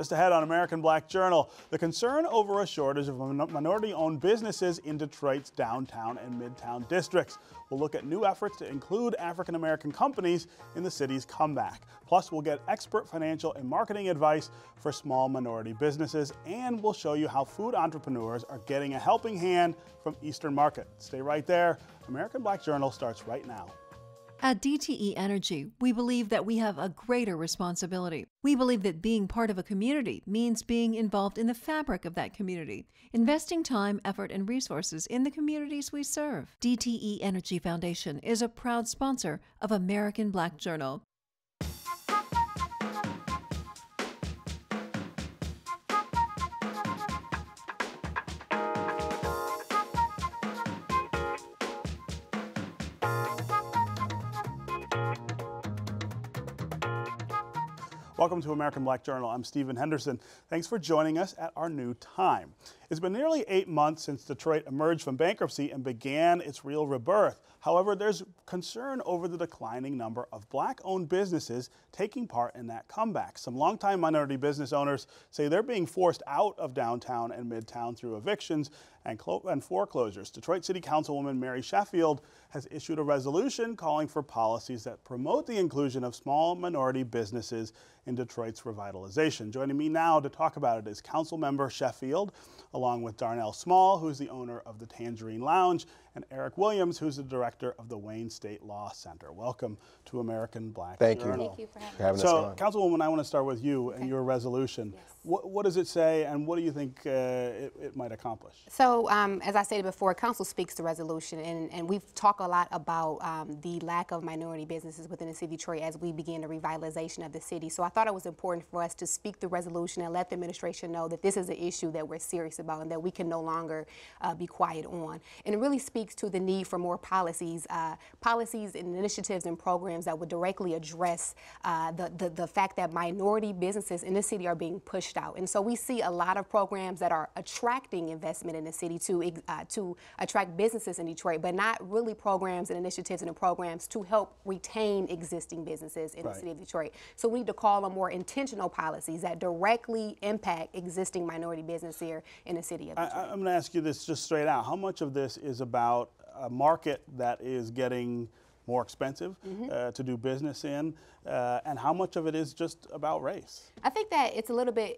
Just ahead on American Black Journal, the concern over a shortage of minority owned businesses in Detroit's downtown and midtown districts. We'll look at new efforts to include African American companies in the city's comeback. Plus, we'll get expert financial and marketing advice for small minority businesses, and we'll show you how food entrepreneurs are getting a helping hand from Eastern Market. Stay right there. American Black Journal starts right now. At DTE Energy, we believe that we have a greater responsibility. We believe that being part of a community means being involved in the fabric of that community, investing time, effort, and resources in the communities we serve. DTE Energy Foundation is a proud sponsor of American Black Journal. Welcome to American Black Journal. I'm Stephen Henderson. Thanks for joining us at our new time. It's been nearly eight months since Detroit emerged from bankruptcy and began its real rebirth. However, there's concern over the declining number of black owned businesses taking part in that comeback. Some longtime minority business owners say they're being forced out of downtown and midtown through evictions and, and foreclosures. Detroit City Councilwoman Mary Sheffield has issued a resolution calling for policies that promote the inclusion of small minority businesses in Detroit's revitalization. Joining me now to talk about it is Councilmember Sheffield, along with Darnell Small, who's the owner of the Tangerine Lounge, and Eric Williams, who's the director of the Wayne State Law Center. Welcome to American Black Thank Journal. You. Thank you for having, having so, us. So, Councilwoman, I want to start with you okay. and your resolution. Yes. What, what, does it say, and what do you think uh, it, it, might accomplish? So, um, as I stated before, Council speaks the resolution, and, and we've talked a lot about um, the lack of minority businesses within the city of Detroit as we begin the revitalization of the city. So, I thought it was important for us to speak the resolution and let the administration know that this is an issue that we're serious about and that we can no longer uh, be quiet on. And it really speaks to the need for more policies, uh, policies and initiatives and programs that would directly address uh, the, the, the fact that minority businesses in the city are being pushed out. And so we see a lot of programs that are attracting investment in the city to, uh, to attract businesses in Detroit, but not really programs and initiatives and programs to help retain existing businesses in right. the city of Detroit. So we need to call on more intentional policies that directly impact existing minority business here in the city of Detroit. I, I'm going to ask you this just straight out. How much of this is about a market that is getting more expensive mm -hmm. uh, to do business in, uh, and how much of it is just about race? I think that it's a little bit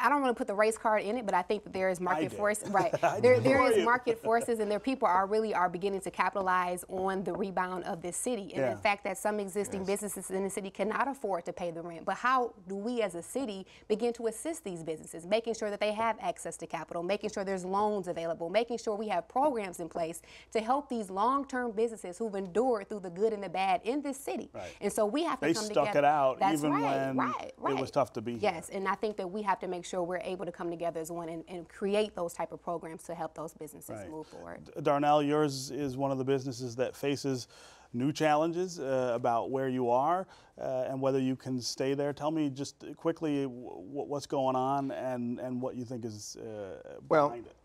I don't want to put the race card in it, but I think that there is market force. Right. there, there is market forces, and there people are really are beginning to capitalize on the rebound of this city, and yeah. the fact that some existing yes. businesses in the city cannot afford to pay the rent. But how do we, as a city, begin to assist these businesses, making sure that they have access to capital, making sure there's loans available, making sure we have programs in place to help these long-term businesses who've endured through the good and the bad in this city. Right. And so we have to they come together. They stuck it out, That's even right, when right, it was tough to be. Yes, here. and I think that we have to make sure we're able to come together as one and, and create those type of programs to help those businesses right. move forward. Darnell, yours is one of the businesses that faces new challenges uh, about where you are uh, and whether you can stay there. Tell me just quickly what's going on and, and what you think is uh, well, behind it.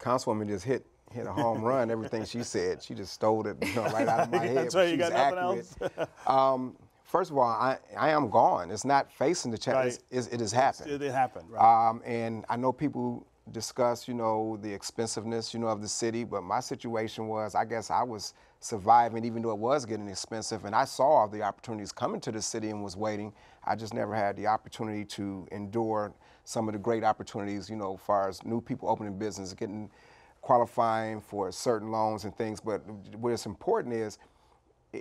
Councilwoman just hit hit a home run. Everything she said, she just stole it you know, right out of my head. That's right. You got nothing else. um, First of all, I, I am gone. It's not facing the challenge. Right. It's, it has happened. It, it happened, right. Um, and I know people discuss, you know, the expensiveness, you know, of the city, but my situation was, I guess I was surviving even though it was getting expensive, and I saw the opportunities coming to the city and was waiting. I just never had the opportunity to endure some of the great opportunities, you know, as far as new people opening business, getting qualifying for certain loans and things. But what's important is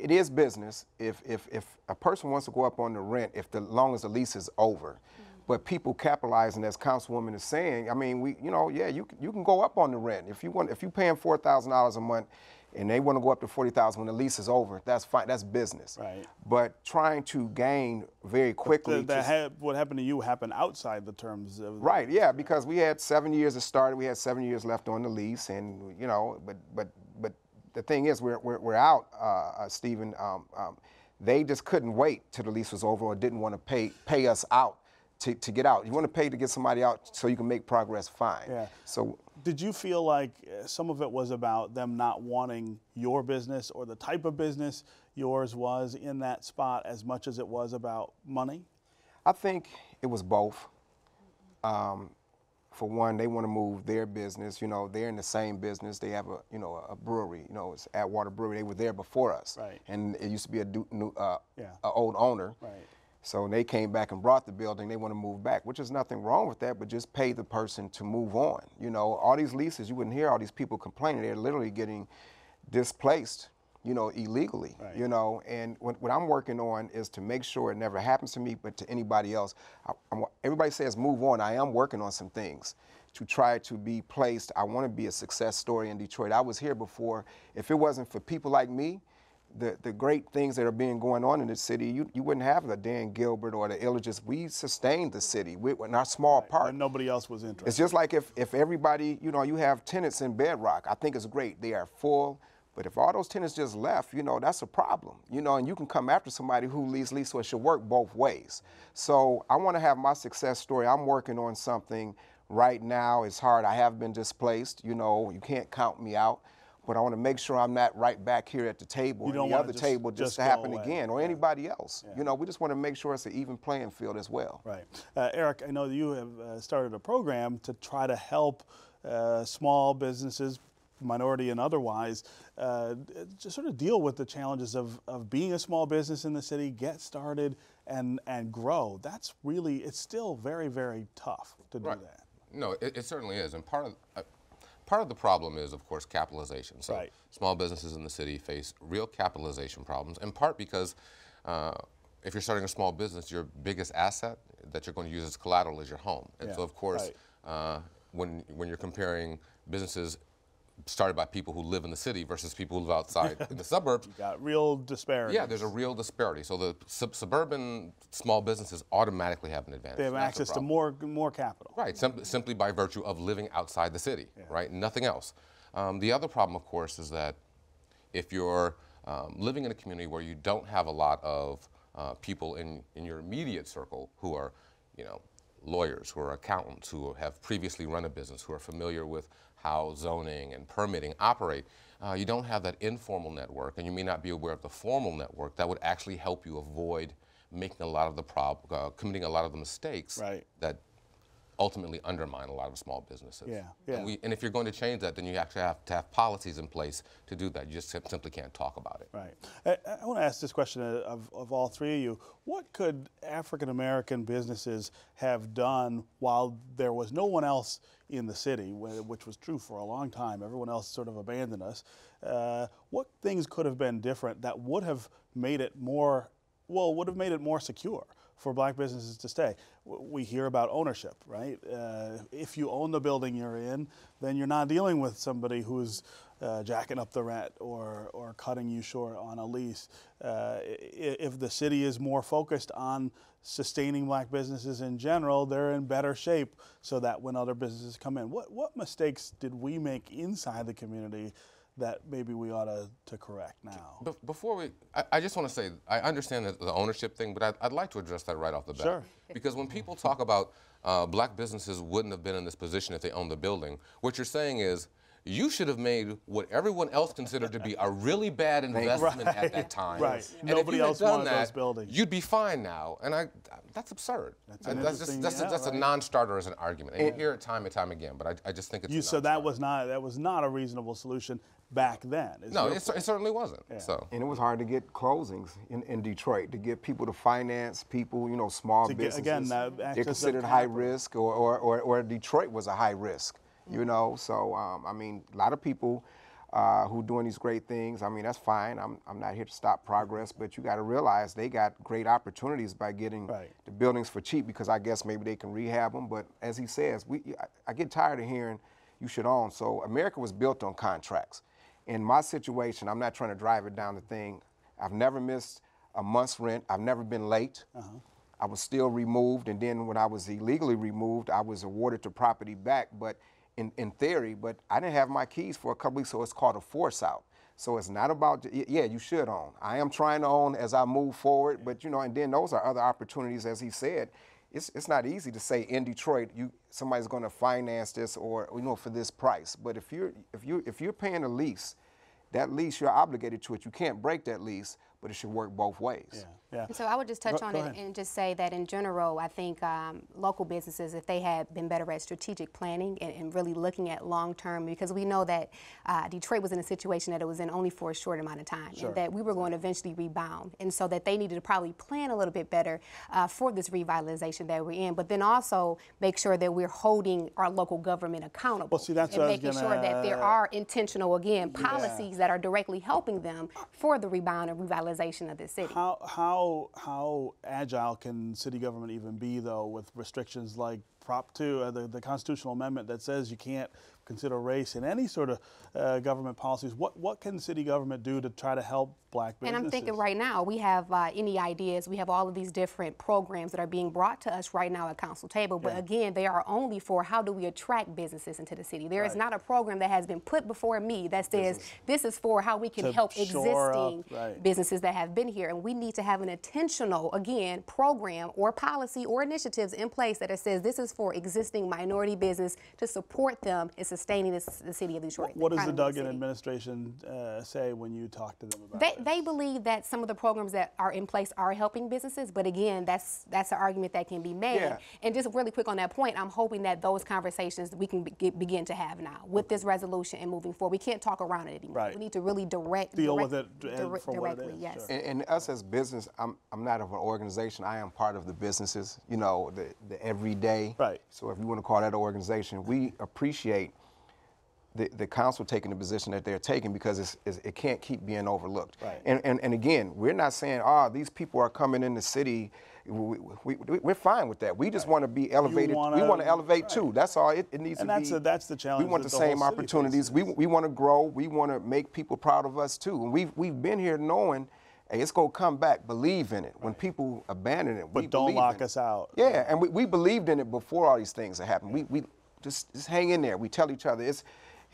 it is business if, if, if a person wants to go up on the rent if the long as the lease is over. Mm -hmm. But people capitalizing, as Councilwoman is saying, I mean, we, you know, yeah, you you can go up on the rent if you want. If you're paying four thousand dollars a month, and they want to go up to forty thousand when the lease is over, that's fine. That's business. Right. But trying to gain very quickly. The, the ha what happened to you happened outside the terms of. Right. Yeah, because we had seven years to start. We had seven years left on the lease, and you know, but but but the thing is, we're, we're, we're out, uh, uh, Stephen. Um, um, they just couldn't wait till the lease was over or didn't want to pay, pay us out to, to get out. You want to pay to get somebody out so you can make progress, fine. Yeah. So did you feel like uh, some of it was about them not wanting your business or the type of business yours was in that spot as much as it was about money? I think it was both. Um, for one, they want to move their business. You know, they're in the same business. They have a, you know, a brewery. You know, it's Atwater Brewery. They were there before us, Right. and it used to be a du- new, uh, Yeah. a old owner. Right. So they came back and brought the building, they want to move back, which is nothing wrong with that, but just pay the person to move on. You know, all these leases, you wouldn't hear all these people complaining. They're literally getting displaced, you know, illegally. Right. You know, and what, what I'm working on is to make sure it never happens to me, but to anybody else. I, I'm, everybody says move on. I am working on some things to try to be placed. I want to be a success story in Detroit. I was here before. If it wasn't for people like me, the, the great things that are being going on in the city, you, you wouldn't have the Dan Gilbert or the Ilitches. We sustained the city we, in our small part. When nobody else was interested. It's just like if, if everybody, you know, you have tenants in Bedrock. I think it's great. They are full. But if all those tenants just left, you know, that's a problem. You know, and you can come after somebody who leaves lease, so it should work both ways. So I want to have my success story. I'm working on something right now. It's hard. I have been displaced. You know, you can't count me out. But I want to make sure I'm not right back here at the table You and don't the other just- table just, just to happen away. again or anybody else. You know, we just want to make sure it's an even playing field as well. Right. Uh, Eric, I know that you have uh, started a program to try to help uh, small businesses, minority and otherwise, uh, just sort of deal with the challenges of, of being a small business in the city, get started and, and grow. That's really, it's still very, very tough to do Right. that. No, it, it certainly is, and part of uh, part of the problem is, of course, capitalization. So Right. small businesses in the city face real capitalization problems, in part because uh, if you're starting a small business, your biggest asset that you're going to use as collateral is your home, and Yeah, so of course, right. uh, when when you're comparing businesses started by people who live in the city versus people who live outside in the suburbs, You Got real disparity. yeah, there's a real disparity. So the sub- suburban small businesses automatically have an advantage. They have That's access to more, more capital. Right, sim- simply by virtue of living outside the city, right? Nothing else. Um, the other problem, of course, is that if you're um, living in a community where you don't have a lot of uh, people in, in your immediate circle who are, you know, lawyers, who are accountants, who have previously run a business, who are familiar with how zoning and permitting operate, uh, you don't have that informal network, and you may not be aware of the formal network that would actually help you avoid making a lot of the prob- uh, committing a lot of the mistakes Right. that ultimately undermine a lot of small businesses. Yeah, yeah. And, we, and if you're going to change that, then you actually have to have policies in place to do that. You just simply can't talk about it. Right. I, I want to ask this question of, of all three of you. What could African American businesses have done while there was no one else in the city, which was true for a long time? Everyone else sort of abandoned us. Uh, what things could have been different that would have made it more, well, would have made it more secure? For black businesses to stay, we hear about ownership, right? Uh, if you own the building you're in, then you're not dealing with somebody who's uh, jacking up the rent or, or cutting you short on a lease. Uh, if the city is more focused on sustaining black businesses in general, they're in better shape so that when other businesses come in. What, what mistakes did we make inside the community that maybe we ought to, to correct now? Be- before we, I, I just want to say, I understand the, the ownership thing, but I'd, I'd like to address that right off the bat. Sure. Because when people talk about uh, black businesses wouldn't have been in this position if they owned the building, what you're saying is, you should have made what everyone else considered to be a really bad investment at that time. Right. And Nobody else wanted that, those buildings. You'd be fine now. And I, that's absurd. That's an And that's just that's, yeah, a, that's right. a non-starter as an argument, and you hear it time and time again. But I, I just think it's You, so that was not that was not a reasonable solution back then. is no, it, cer- it certainly wasn't. So. And it was hard to get closings in, in Detroit, to get people to finance people, you know, small To get- businesses. again, that They're considered high risk, or, or, or, or Detroit was a high risk, you Mm-hmm. know. So, um, I mean, a lot of people uh, who doing these great things, I mean, that's fine. I'm, I'm not here to stop progress, but you got to realize they got great opportunities by getting Right. the buildings for cheap because I guess maybe they can rehab them. But as he says, we, I, I get tired of hearing you should own. So America was built on contracts. In my situation, I'm not trying to drive it down the thing. I've never missed a month's rent. I've never been late. Uh-huh. I was still removed, and then when I was illegally removed, I was awarded the property back. But in, in theory, but I didn't have my keys for a couple weeks, so it's called a force out. So it's not about yeah, you should own. I am trying to own as I move forward, but you know, and then those are other opportunities, as he said. It's, it's not easy to say in Detroit you somebody's going to finance this or you know for this price. But if you're if you if you're paying a lease, that lease you're obligated to it. You can't break that lease. But it should work both ways. Yeah, yeah. So I would just touch Go- on go it ahead. and just say that in general, I think um, local businesses, if they had been better at strategic planning and, and really looking at long term, because we know that uh, Detroit was in a situation that it was in only for a short amount of time, Sure. and that we were going to eventually rebound, and so that they needed to probably plan a little bit better uh, for this revitalization that we're in, but then also make sure that we're holding our local government accountable Well, see, that's and what I was making sure that there are intentional again policies that are directly helping them for the rebound and revitalization of this city. How how how agile can city government even be though with restrictions like Prop 2, uh, the, the constitutional amendment that says you can't consider race in any sort of uh, government policies? What what can city government do to try to help black And? I'm thinking right now, we have uh, any ideas, we have all of these different programs that are being brought to us right now at council table. But Yeah. again, they are only for how do we attract businesses into the city. There is Right. not a program that has been put before me that says this is for how we can help shore up, existing right. businesses that have been here. And we need to have an intentional, again, program or policy or initiatives in place that it says this is for existing minority business to support them in sustaining this, the city of Detroit. what does the Duggan city. administration uh, say when you talk to them about They, this? They believe that some of the programs that are in place are helping businesses, but again, that's that's an argument that can be made. Yeah. And just really quick on that point, I'm hoping that those conversations we can be, begin to have now with this resolution and moving forward. We can't talk around it anymore. Right. We need to really direct Deal direct, with it, dire- for what it directly. Yes. sure. And, and us as business, I'm, I'm not of an organization. I am part of the businesses, you know, the, the everyday. Right. So if you want to call that an organization, we appreciate the, the council taking the position that they're taking because it's, it's, it can't keep being overlooked. Right. And, and, and again, we're not saying, ah, these people are coming in the city. We, we, we, we're fine with that. We just want to be elevated. we wanna- want to elevate right. too. That's all. It, it needs And to that's be. the- that's the challenge We want the the same opportunities. We, we want to grow. We want to make people proud of us too. And we've, we've been here knowing, hey, it's going to come back. Believe in it. When people abandon it, But we don't lock in it. us out. Yeah, and we, we believed in it before all these things have happened. We, we just, just hang in there. We tell each other, it's,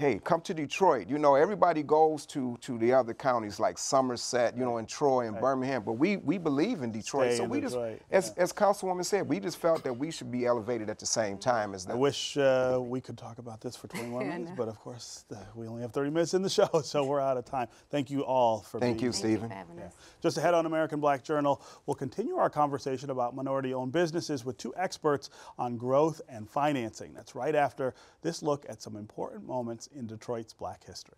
hey, come to Detroit. You know, everybody goes to, to the other counties like Somerset, you know, and Troy and Birmingham, but we, we believe in Detroit. Stay so in we Detroit, just, as, as Councilwoman said, we just felt that we should be elevated at the same time as that. I wish uh, we could talk about this for 21 minutes, but of course, uh, we only have 30 minutes in the show, so we're out of time. Thank you all for Thank being you, here. Thank you Stephen. for. Just ahead on American Black Journal, we'll continue our conversation about minority owned businesses with two experts on growth and financing. That's right after this look at some important moments in Detroit's black history.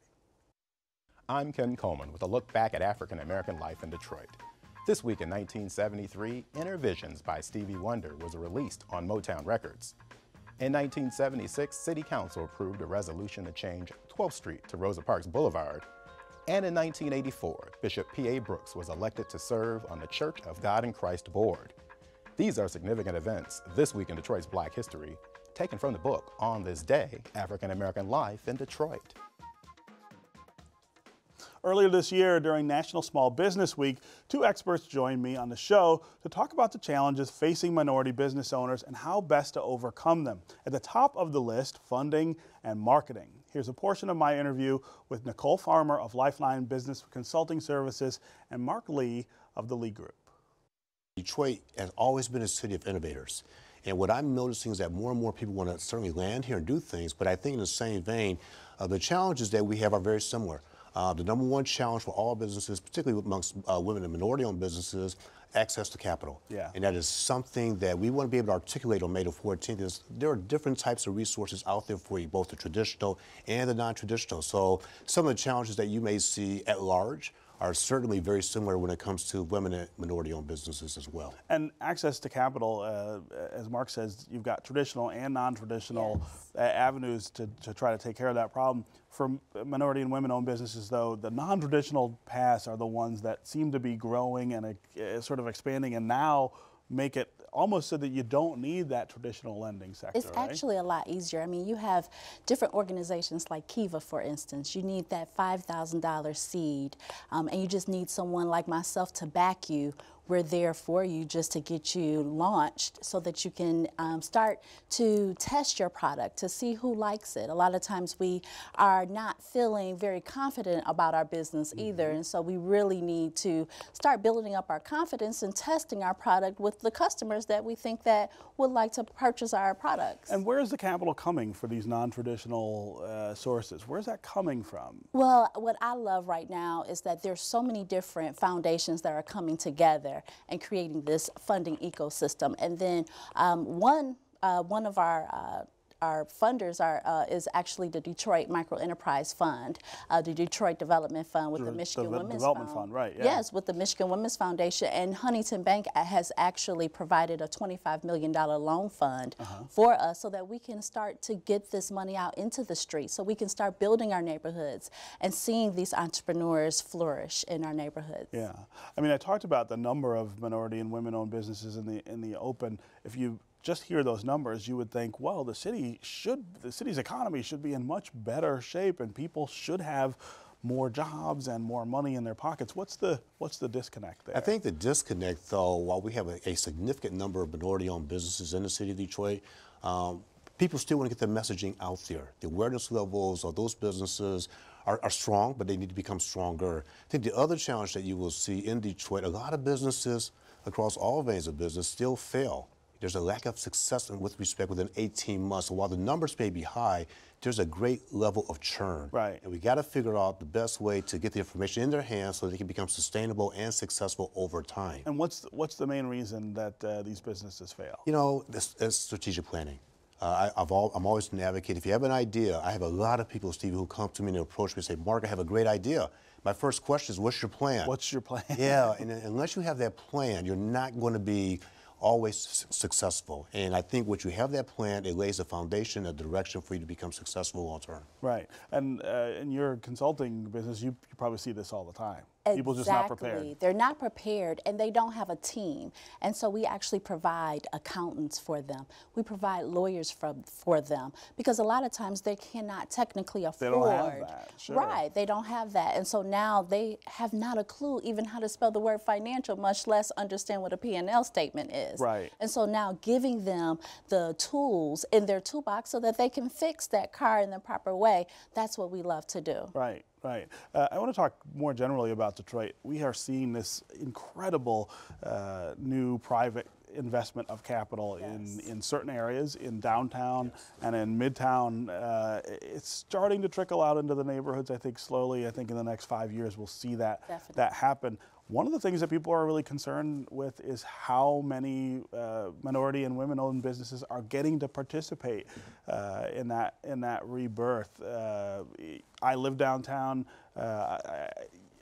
I'm Ken Coleman with a look back at African American life in Detroit. This week in 1973, Innervisions by Stevie Wonder was released on Motown Records. In 1976, City Council approved a resolution to change 12th Street to Rosa Parks Boulevard. And in 1984, Bishop P.A. Brooks was elected to serve on the Church of God in Christ board. These are significant events this week in Detroit's Black history, taken from the book On This Day African American Life in Detroit. Earlier this year, during National Small Business Week, two experts joined me on the show to talk about the challenges facing minority business owners and how best to overcome them. At the top of the list, funding and marketing. Here's a portion of my interview with Nicole Farmer of Lifeline Business Consulting Services and Mark Lee of the Lee Group. Detroit has always been a city of innovators. And what I'm noticing is that more and more people want to certainly land here and do things, but I think in the same vein, uh, the challenges that we have are very similar. Uh, the number one challenge for all businesses, particularly amongst uh, women and minority-owned businesses, access to capital. Yeah. And that is something that we want to be able to articulate on May the 14th. Is there are different types of resources out there for you, both the traditional and the non-traditional. So some of the challenges that you may see at large are certainly very similar when it comes to women and minority-owned businesses as well. And access to capital, uh, as Mark says, you've got traditional and non-traditional uh, avenues to, to try to take care of that problem. For minority and women-owned businesses, though, the non-traditional paths are the ones that seem to be growing and uh, sort of expanding, and now make it almost so that you don't need that traditional lending sector. It's right? actually a lot easier. I mean, you have different organizations like Kiva, for instance. You need that $5,000 seed, um, and you just need someone like myself to back you. We're there for you just to get you launched so that you can um, start to test your product to see who likes it. A lot of times we are not feeling very confident about our business either, and so we really need to start building up our confidence and testing our product with the customers customers that we think that would like to purchase our products. And where is the capital coming for these non-traditional uh, sources? Where's that coming from? Well, what I love right now is that there's so many different foundations that are coming together and creating this funding ecosystem. And then um, one uh, one of our uh, our funders are uh, is actually the Detroit Micro Enterprise Fund, uh, the Detroit Development Fund with the, the Michigan the Women's Development Fund. Fund, right? Yeah. Yes, with the Michigan Women's Foundation, and Huntington Bank has actually provided a $25 million loan fund uh -huh. for us so that we can start to get this money out into the streets, so we can start building our neighborhoods and seeing these entrepreneurs flourish in our neighborhoods. Yeah, I mean, I talked about the number of minority and women-owned businesses in the in the open. If you just hear those numbers, you would think, well, the city should, the city's economy should be in much better shape and people should have more jobs and more money in their pockets. What's the what's the disconnect there? I think the disconnect, though, while we have a, a significant number of minority-owned businesses in the city of Detroit, um, people still want to get the messaging out there. The awareness levels of those businesses are, are, strong, but they need to become stronger. I think the other challenge that you will see in Detroit, a lot of businesses across all veins of business still fail there's a lack of success with respect within 18 months. So while the numbers may be high, there's a great level of churn. Right. And we got to figure out the best way to get the information in their hands so they can become sustainable and successful over time. And what's the, what's the main reason that uh, these businesses fail? You know, this, it's strategic planning. Uh, I, I'm always an advocate. If you have an idea, I have a lot of people, Steve, who come to me and approach me and say, Mark, I have a great idea. My first question is, what's your plan? What's your plan? yeah, and unless you have that plan, you're not going to be always successful. And I think what you have that plan, it lays a foundation, a direction for you to become successful long term. Right. And uh, in your consulting business, you, you probably see this all the time. Exactly. People just not prepared. They're not prepared and they don't have a team. And so we actually provide accountants for them. We provide lawyers for, for them because a lot of times they cannot technically afford. They don't have that. Sure. Right. They don't have that. And so now they have not a clue even how to spell the word financial, much less understand what a P&L statement is. Right. And so now giving them the tools in their toolbox so that they can fix that car in the proper way, that's what we love to do. Right. Right. Uh, I want to talk more generally about Detroit. We are seeing this incredible uh, new private investment of capital yes. in, in certain areas in downtown yes. and in midtown. Uh, it's starting to trickle out into the neighborhoods, I think, slowly. I think in the next five years we'll see that, that happen. One of the things that people are really concerned with is how many uh, minority and women-owned businesses are getting to participate uh, in that in that rebirth. Uh, I live downtown. Uh, I,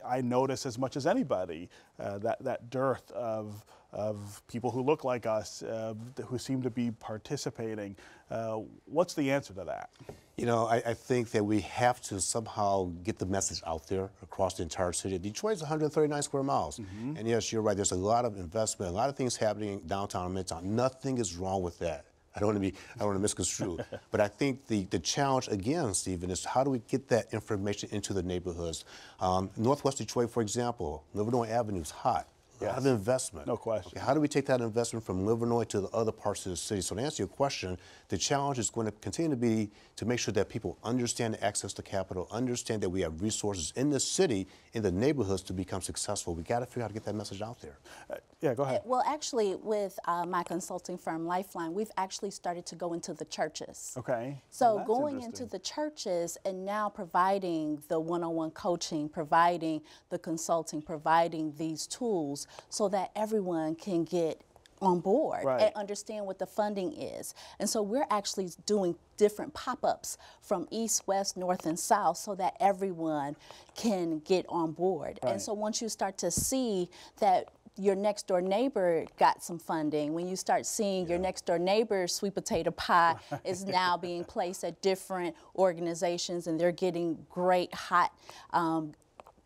I, notice as much as anybody uh, that that dearth of of people who look like us, uh, who seem to be participating. Uh, what's the answer to that? You know, I, I, think that we have to somehow get the message out there across the entire city. Detroit's 139 square miles. Mm -hmm. And yes, you're right, there's a lot of investment, a lot of things happening downtown and midtown. Nothing is wrong with that. I don't want to be, I don't want to misconstrue. but I think the, the challenge again, Stephen, is how do we get that information into the neighborhoods? Um, Northwest Detroit, for example, Livernois Avenue is hot yes. of investment. No question. Okay, how do we take that investment from Livernois to the other parts of the city? So to answer your question, the challenge is going to continue to be to make sure that people understand the access to capital, understand that we have resources in the city, in the neighborhoods to become successful. We got to figure out how to get that message out there. Uh, yeah, go ahead. Well, actually, with uh, my consulting firm Lifeline, we've actually started to go into the churches. Okay. So well, going into the churches and now providing the one-on-one coaching, providing the consulting, providing these tools so that everyone can get on board right. and understand what the funding is. And so we're actually doing different pop-ups from east, west, north, and south so that everyone can get on board. Right. And so once you start to see that your next door neighbor got some funding, when you start seeing yeah. your next door neighbor's sweet potato pie is now being placed at different organizations and they're getting great hot um,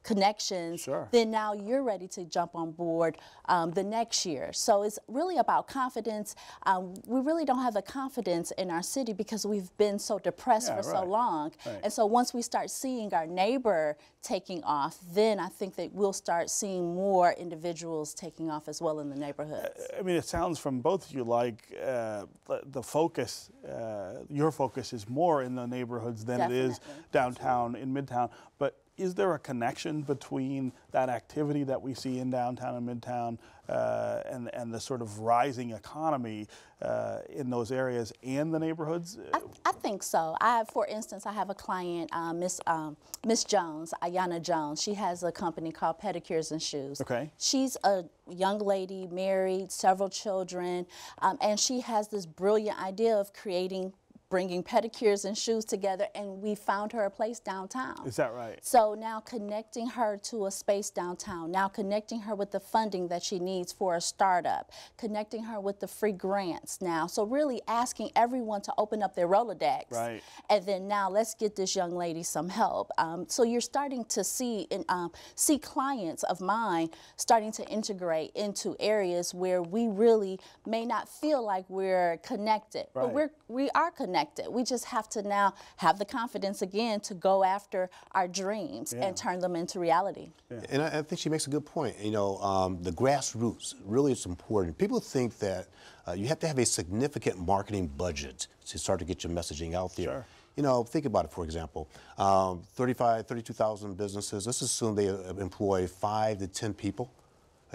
connections, sure. then now you're ready to jump on board um, the next year. So it's really about confidence. Um, we really don't have the confidence in our city because we've been so depressed yeah, for right. so long. Right. And so once we start seeing our neighbor taking off, then I think that we'll start seeing more individuals taking off as well in the neighborhoods. I mean, it sounds from both of you like uh, the, the, focus, uh, your focus is more in the neighborhoods than Definitely. it is downtown in Midtown. But is there a connection between that activity that we see in downtown and midtown uh, and, and the sort of rising economy uh, in those areas and the neighborhoods? I, I, think so. I, for instance, I have a client, uh, Miss um, Miss Jones, Ayana Jones. She has a company called Pedicures and Shoes. Okay. She's a young lady, married, several children, um, and she has this brilliant idea of creating bringing pedicures and shoes together, and we found her a place downtown. Is that right? So now connecting her to a space downtown, now connecting her with the funding that she needs for a startup, connecting her with the free grants now. So really asking everyone to open up their Rolodex. Right. And then now let's get this young lady some help. Um, so you're starting to see in, um, see clients of mine starting to integrate into areas where we really may not feel like we're connected, right. but we're we are connected connected. We just have to now have the confidence again to go after our dreams yeah. and turn them into reality. Yeah. And I, I, think she makes a good point. You know, um, the grassroots really is important. People think that uh, you have to have a significant marketing budget to start to get your messaging out there. Sure. You know, think about it, for example. Um, 35, 32,000 businesses, let's assume they uh, employ five to 10 people.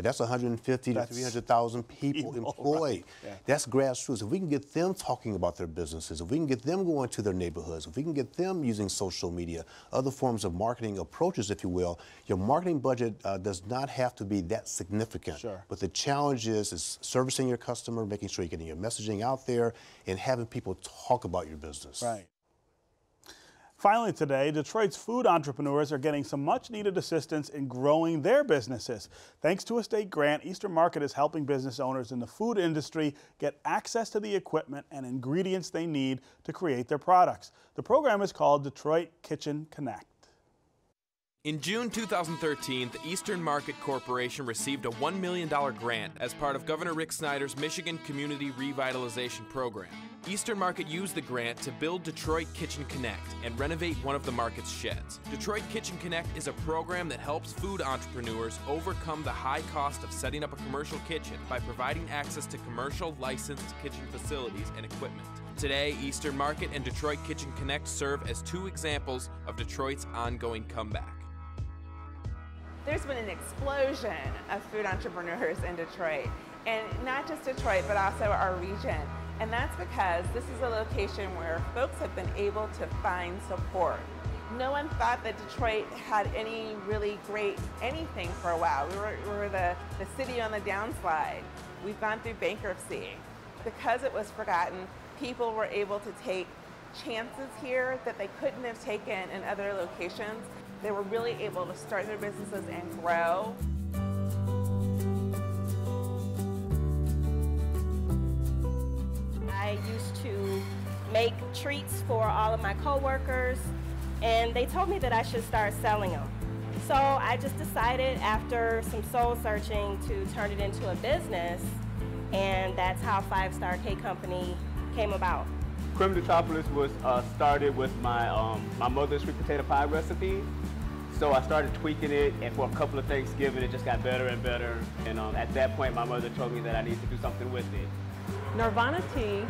That's 150 That's to 300,000 people, people employed. Right. Yeah. That's grassroots. If we can get them talking about their businesses, if we can get them going to their neighborhoods, if we can get them using social media, other forms of marketing approaches, if you will, your marketing budget uh, does not have to be that significant. Sure. But the challenge is, is servicing your customer, making sure you're getting your messaging out there, and having people talk about your business. Right. Finally today, Detroit's food entrepreneurs are getting some much needed assistance in growing their businesses. Thanks to a state grant, Eastern Market is helping business owners in the food industry get access to the equipment and ingredients they need to create their products. The program is called Detroit Kitchen Connect. In June 2013, the Eastern Market Corporation received a $1 million grant as part of Governor Rick Snyder's Michigan Community Revitalization Program. Eastern Market used the grant to build Detroit Kitchen Connect and renovate one of the market's sheds. Detroit Kitchen Connect is a program that helps food entrepreneurs overcome the high cost of setting up a commercial kitchen by providing access to commercial licensed kitchen facilities and equipment. Today, Eastern Market and Detroit Kitchen Connect serve as two examples of Detroit's ongoing comeback. There's been an explosion of food entrepreneurs in Detroit, and not just Detroit, but also our region. And that's because this is a location where folks have been able to find support. No one thought that Detroit had any really great anything for a while. We were, we were the, the city on the downslide. We've gone through bankruptcy. Because it was forgotten, people were able to take chances here that they couldn't have taken in other locations they were really able to start their businesses and grow. I used to make treats for all of my coworkers, and they told me that I should start selling them. So I just decided after some soul searching to turn it into a business, and that's how Five Star K Company came about. Creme Detropolis was uh, started with my, um, my mother's sweet potato pie recipe. So I started tweaking it, and for a couple of Thanksgiving, it just got better and better. And um, at that point, my mother told me that I needed to do something with it. Nirvana Tea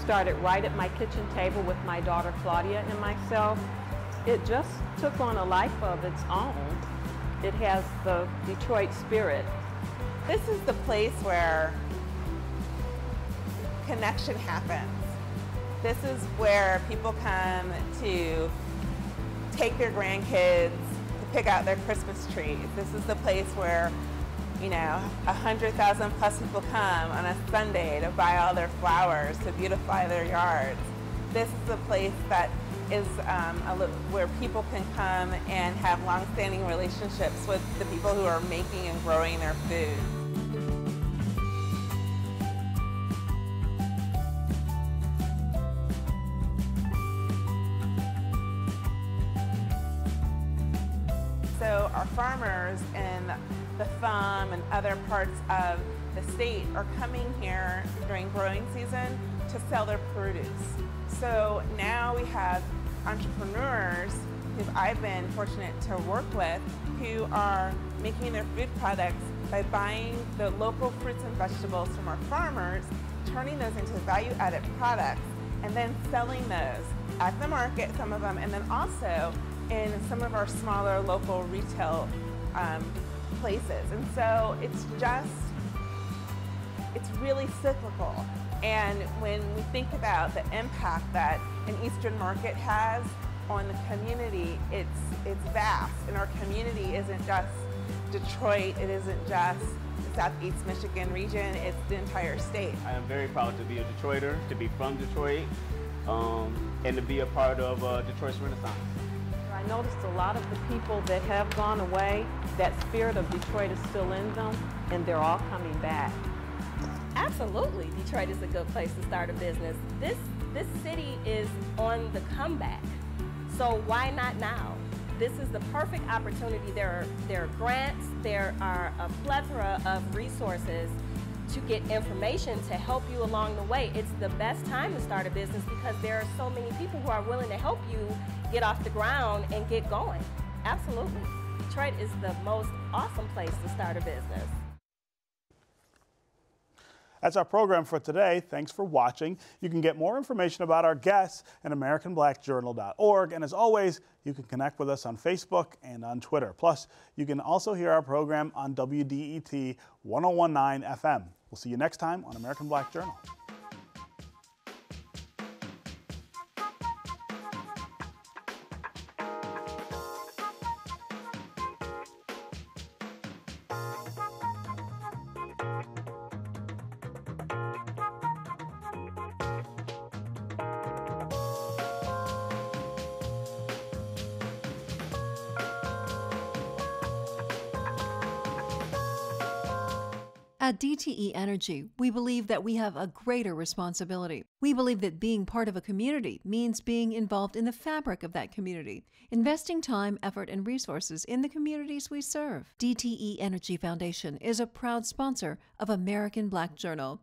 started right at my kitchen table with my daughter Claudia and myself. It just took on a life of its own. It has the Detroit spirit. This is the place where connection happens. This is where people come to take their grandkids to pick out their Christmas trees. This is the place where, you know, 100,000 plus people come on a Sunday to buy all their flowers, to beautify their yards. This is a place that is um, where people can come and have long-standing relationships with the people who are making and growing their food. Other parts of the state are coming here during growing season to sell their produce. So now we have entrepreneurs who I've been fortunate to work with who are making their food products by buying the local fruits and vegetables from our farmers, turning those into value-added products, and then selling those at the market, some of them, and then also in some of our smaller local retail um, places. And so it's just, it's really cyclical. And when we think about the impact that an Eastern market has on the community, it's, it's vast. And our community isn't just Detroit, it isn't just the Southeast Michigan region, it's the entire state. I am very proud to be a Detroiter, to be from Detroit, um, and to be a part of uh, Detroit's Renaissance. I noticed a lot of the people that have gone away, that spirit of Detroit is still in them, and they're all coming back. Absolutely, Detroit is a good place to start a business. This, this city is on the comeback, so why not now? This is the perfect opportunity. There are, there are grants, there are a plethora of resources to get information to help you along the way. It's the best time to start a business because there are so many people who are willing to help you get off the ground and get going. Absolutely. Detroit is the most awesome place to start a business. That's our program for today. Thanks for watching. You can get more information about our guests at AmericanBlackJournal.org. And as always, you can connect with us on Facebook and on Twitter. Plus, you can also hear our program on WDET 1019 FM. We'll see you next time on American Black Journal. DTE Energy, we believe that we have a greater responsibility. We believe that being part of a community means being involved in the fabric of that community, investing time, effort, and resources in the communities we serve. DTE Energy Foundation is a proud sponsor of American Black Journal.